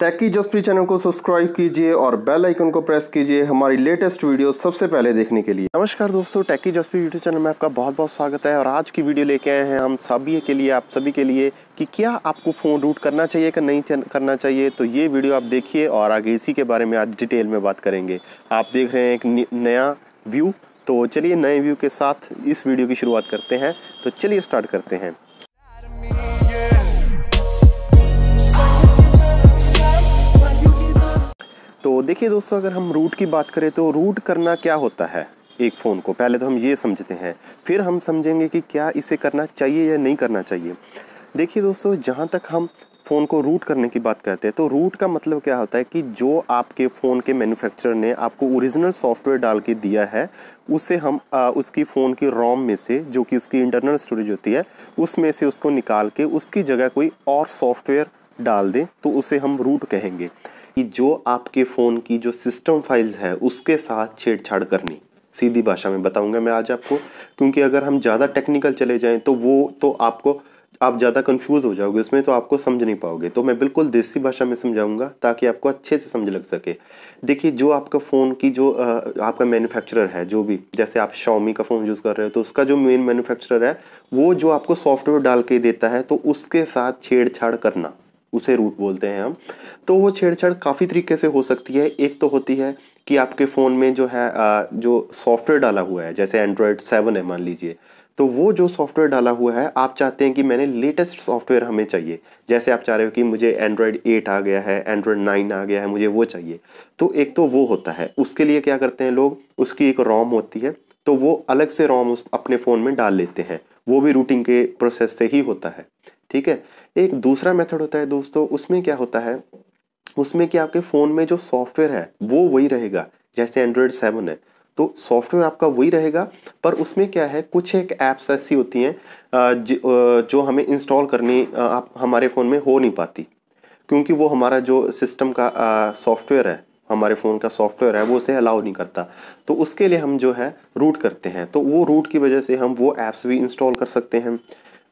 टेकी Jaspreet channel को subscribe कीजिए और बेल आइकन को प्रेस कीजिए हमारी लेटेस्ट वीडियो सबसे पहले देखने के लिए। नमस्कार दोस्तों टेकी जसप्री यूट्यूब चैनल में आपका बहुत बहुत स्वागत है और आज की वीडियो लेके आए हैं हम सभी के लिए, आप सभी के लिए कि क्या आपको फ़ोन रूट करना चाहिए कि नहीं करना चाहिए। तो ये वीडियो आप देखिए और आगे इसी के बारे में आज डिटेल में बात करेंगे। आप देख रहे हैं एक नया व्यू तो चलिए नए व्यू के साथ इस वीडियो की शुरुआत करते हैं। तो चलिए स्टार्ट करते हैं। तो देखिए दोस्तों अगर हम रूट की बात करें तो रूट करना क्या होता है एक फ़ोन को? पहले तो हम ये समझते हैं फिर हम समझेंगे कि क्या इसे करना चाहिए या नहीं करना चाहिए। देखिए दोस्तों जहाँ तक हम फ़ोन को रूट करने की बात करते हैं तो रूट का मतलब क्या होता है कि जो आपके फ़ोन के मैन्युफैक्चरर ने आपको ओरिजिनल सॉफ्टवेयर डाल के दिया है उसे हम आ, उसकी फ़ोन की रोम में से जो कि उसकी इंटरनल स्टोरेज होती है उसमें से उसको निकाल के उसकी जगह कोई और सॉफ्टवेयर डाल दें तो उसे हम रूट कहेंगे। कि जो आपके फ़ोन की जो सिस्टम फाइल्स है, उसके साथ छेड़छाड़ करनी। सीधी भाषा में बताऊँगा मैं आज आपको, क्योंकि अगर हम ज़्यादा टेक्निकल चले जाएँ तो वो तो आपको, आप ज़्यादा कंफ्यूज हो जाओगे, उसमें तो आपको समझ नहीं पाओगे। तो मैं बिल्कुल देसी भाषा में समझाऊँगा, ताकि आपको अच्छे से समझ लग सके। देखिए, जो आपका फ़ोन की जो आपका मैन्युफैक्चरर है, जो भी, जैसे आप शाओमी का फ़ोन यूज़ कर रहे हो तो उसका जो मेन मैन्युफैक्चरर है, वो जो आपको सॉफ्टवेयर डाल के देता है तो उसके साथ छेड़छाड़ करना। उसे रूट बोलते हैं हम। तो वो छेड़छाड़ काफ़ी तरीके से हो सकती है। एक तो होती है कि आपके फ़ोन में जो है जो सॉफ्टवेयर डाला हुआ है, जैसे एंड्रॉयड सेवन है, मान लीजिए। तो वो जो सॉफ्टवेयर डाला हुआ है, आप चाहते हैं कि मैंने लेटेस्ट सॉफ्टवेयर हमें चाहिए। जैसे आप चाह रहे हो कि मुझे एंड्रॉयड एट आ गया है एंड्रॉयड नाइन आ गया है, मुझे वो चाहिए। तो एक तो वो होता है। उसके लिए क्या करते हैं लोग? उसकी एक रोम होती है तो वो अलग से रोम अपने फ़ोन में डाल लेते हैं। वो भी रूटिंग के प्रोसेस से ही होता है। ठीक है? एक दूसरा मेथड होता है दोस्तों, उसमें क्या होता है? उसमें कि आपके फ़ोन में जो सॉफ्टवेयर है, वो वही रहेगा, जैसे एंड्रॉयड सेवन है। तो सॉफ्टवेयर आपका वही रहेगा, पर उसमें क्या है, कुछ एक ऐप्स ऐसी होती हैं जो हमें इंस्टॉल करनी आप हमारे फ़ोन में हो नहीं पाती। क्योंकि वो हमारा जो सिस्टम का सॉफ्टवेयर है, हमारे फ़ोन का सॉफ्टवेयर है, वो उसे अलाउ नहीं करता। तो उसके लिए हम जो है रूट करते हैं। तो वो रूट की वजह से हम वो ऐप्स भी इंस्टॉल कर सकते हैं।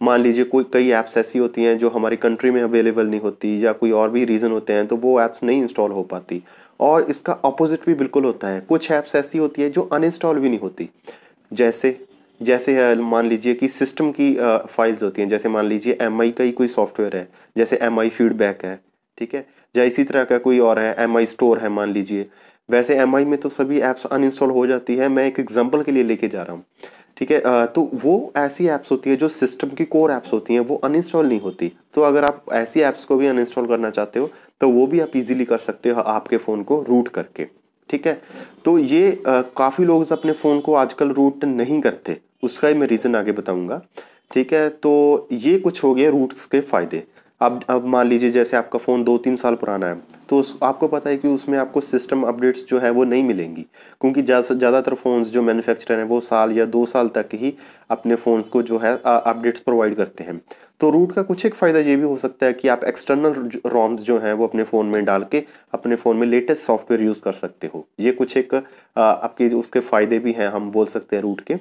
मान लीजिए कोई, कई ऐप्स ऐसी होती हैं जो हमारी कंट्री में अवेलेबल नहीं होती या कोई और भी रीज़न होते हैं तो वो ऐप्स नहीं इंस्टॉल हो पाती। और इसका अपोजिट भी बिल्कुल होता है। कुछ ऐप्स ऐसी होती है जो अनइंस्टॉल भी नहीं होती। जैसे जैसे मान लीजिए कि सिस्टम की फाइल्स होती हैं। जैसे मान लीजिए एमआई का ही कोई सॉफ्टवेयर है। जैसे एमआई फीडबैक है, ठीक है? या इसी तरह का कोई और है एमआई स्टोर है मान लीजिए। वैसे एमआई में तो सभी ऐप्स अनइंस्टॉल हो जाती है। मैं एक एग्ज़ाम्पल के लिए लेके जा रहा हूँ। ठीक है तो वो ऐसी ऐप्स होती है जो सिस्टम की कोर ऐप्स होती हैं, वो अनइंस्टॉल नहीं होती। तो अगर आप ऐसी ऐप्स को भी अनइंस्टॉल करना चाहते हो तो वो भी आप इजीली कर सकते हो आपके फ़ोन को रूट करके, ठीक है? तो ये काफ़ी लोग अपने फ़ोन को आजकल रूट नहीं करते, उसका ही मैं रीज़न आगे बताऊँगा, ठीक है? तो ये कुछ हो गया रूट्स के फ़ायदे। अब अब मान लीजिए जैसे आपका फ़ोन दो तीन साल पुराना है तो आपको पता है कि उसमें आपको सिस्टम अपडेट्स जो है वो नहीं मिलेंगी। क्योंकि ज़्यादातर फ़ोन्स जो मैन्युफैक्चरर हैं वो साल या दो साल तक ही अपने फ़ोन्स को जो है अपडेट्स प्रोवाइड करते हैं। तो रूट का कुछ एक फ़ायदा ये भी हो सकता है कि आप एक्सटर्नल रोम्स जो हैं वो अपने फ़ोन में डाल के अपने फ़ोन में लेटेस्ट सॉफ्टवेयर यूज़ कर सकते हो। ये कुछ एक आपके उसके फ़ायदे भी हैं, हम बोल सकते हैं रूट के।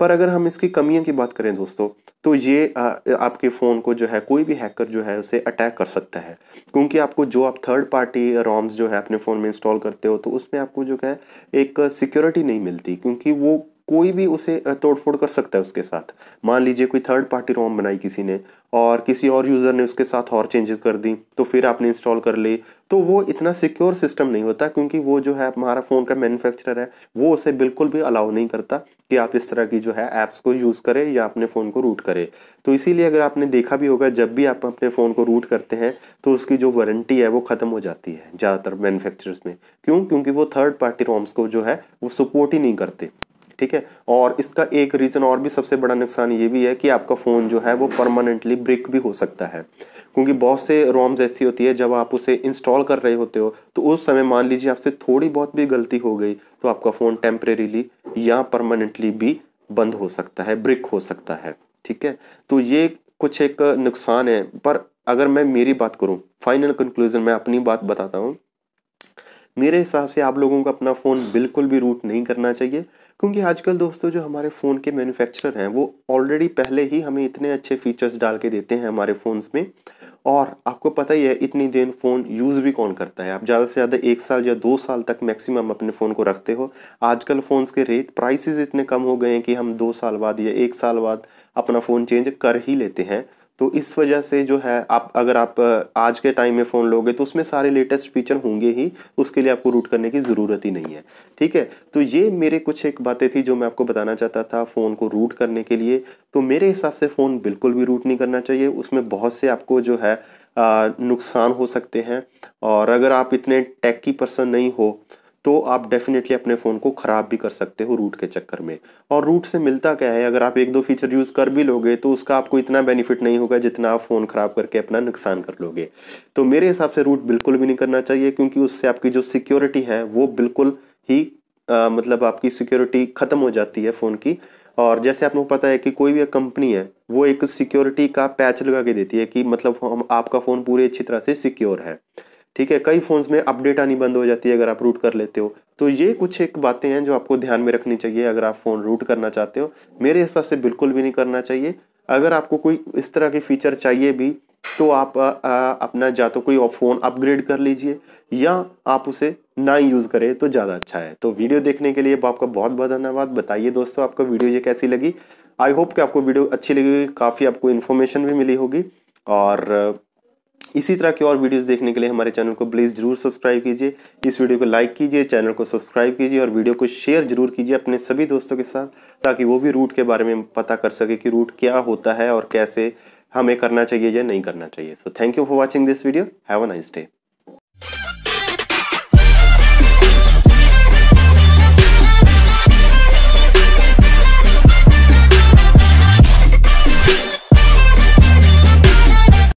पर अगर हम इसकी कमियों की बात करें दोस्तों तो ये आपके फ़ोन को जो है, कोई भी हैकर जो है उसे अटैक कर सकता है। क्योंकि आपको जो आप थर्ड पार्टी रोम्स जो है अपने फ़ोन में इंस्टॉल करते हो तो उसमें आपको जो है एक सिक्योरिटी नहीं मिलती, क्योंकि वो कोई भी उसे तोड़फोड़ कर सकता है उसके साथ। मान लीजिए कोई थर्ड पार्टी रोम बनाई किसी ने और किसी और यूज़र ने उसके साथ और चेंजेस कर दी तो फिर आपने इंस्टॉल कर ली। तो वो इतना सिक्योर सिस्टम नहीं होता क्योंकि वो जो है, हमारा फ़ोन का मैन्युफैक्चरर है, वो उसे बिल्कुल भी अलाउ नहीं करता कि आप इस तरह की जो है ऐप्स को यूज़ करें या अपने फ़ोन को रूट करें। तो इसीलिए अगर आपने देखा भी होगा, जब भी आप अपने फ़ोन को रूट करते हैं तो उसकी जो वारंटी है वो ख़त्म हो जाती है ज़्यादातर मैन्युफैक्चरर्स में। क्यों? क्योंकि वो थर्ड पार्टी रोम्स को जो है, वो सपोर्ट ही नहीं करते। ठीक है? और इसका एक रीज़न और भी सबसे बड़ा नुकसान ये भी है कि आपका फ़ोन जो है वो परमानेंटली ब्रिक भी हो सकता है। क्योंकि बहुत से रोम्स ऐसी होती है, जब आप उसे इंस्टॉल कर रहे होते हो तो उस समय मान लीजिए आपसे थोड़ी बहुत भी गलती हो गई तो आपका फ़ोन टेम्परेरीली या परमानेंटली भी बंद हो सकता है ब्रिक हो सकता है। ठीक है? तो ये कुछ एक नुकसान है, पर अगर मैं मेरी बात करूँ फाइनल कंक्लूजन मैं अपनी बात बताता हूँ मेरे हिसाब से आप लोगों को अपना फ़ोन बिल्कुल भी रूट नहीं करना चाहिए, क्योंकि आजकल दोस्तों जो हमारे फ़ोन के मैन्युफैक्चरर हैं, वो ऑलरेडी पहले ही हमें इतने अच्छे फीचर्स डाल के देते हैं हमारे फ़ोन्स में। और आपको पता ही है, इतनी देर फ़ोन यूज़ भी कौन करता है? आप ज़्यादा से ज़्यादा एक साल या दो साल तक मैक्सिमम अपने फ़ोन को रखते हो। आजकल फ़ोन्स के रेट प्राइसेस इतने कम हो गए हैं कि हम दो साल बाद या एक साल बाद अपना फ़ोन चेंज कर ही लेते हैं। तो इस वजह से जो है, आप, अगर आप आज के टाइम में फ़ोन लोगे तो उसमें सारे लेटेस्ट फीचर होंगे ही, उसके लिए आपको रूट करने की ज़रूरत ही नहीं है। ठीक है? तो ये मेरे कुछ एक बातें थी जो मैं आपको बताना चाहता था फ़ोन को रूट करने के लिए। तो मेरे हिसाब से फ़ोन बिल्कुल भी रूट नहीं करना चाहिए। उसमें बहुत से आपको जो है नुकसान हो सकते हैं। और अगर आप इतने टेक की पर्सन नहीं हो तो आप डेफिनेटली अपने फ़ोन को ख़राब भी कर सकते हो रूट के चक्कर में। और रूट से मिलता क्या है? अगर आप एक दो फीचर यूज़ कर भी लोगे तो उसका आपको इतना बेनिफिट नहीं होगा जितना आप फ़ोन ख़राब करके अपना नुकसान कर लोगे। तो मेरे हिसाब से रूट बिल्कुल भी नहीं करना चाहिए क्योंकि उससे आपकी जो सिक्योरिटी है वो बिल्कुल ही आ, मतलब आपकी सिक्योरिटी ख़त्म हो जाती है फ़ोन की। और जैसे आपको पता है कि कोई भी कंपनी है वो एक सिक्योरिटी का पैच लगा के देती है कि मतलब आपका फ़ोन पूरी अच्छी तरह से सिक्योर है। ठीक है? कई फ़ोन्स में अपडेट आनी बंद हो जाती है अगर आप रूट कर लेते हो। तो ये कुछ एक बातें हैं जो आपको ध्यान में रखनी चाहिए अगर आप फ़ोन रूट करना चाहते हो। मेरे हिसाब से बिल्कुल भी नहीं करना चाहिए। अगर आपको कोई इस तरह के फीचर चाहिए भी तो आप आ, आ, अपना या तो कोई फ़ोन अपग्रेड कर लीजिए या आप उसे ना यूज़ करें तो ज़्यादा अच्छा है। तो वीडियो देखने के लिए आपका बहुत बहुत धन्यवाद। बताइए दोस्तों आपको वीडियो ये कैसी लगी? आई होप कि आपको वीडियो अच्छी लगी काफ़ी आपको इन्फॉर्मेशन भी मिली होगी और इसी तरह की और वीडियोस देखने के लिए हमारे चैनल को प्लीज़ ज़रूर सब्सक्राइब कीजिए। इस वीडियो को लाइक कीजिए, चैनल को सब्सक्राइब कीजिए और वीडियो को शेयर ज़रूर कीजिए अपने सभी दोस्तों के साथ, ताकि वो भी रूट के बारे में पता कर सके कि रूट क्या होता है और कैसे हमें करना चाहिए या नहीं करना चाहिए। So thank you for watching this video have a nice day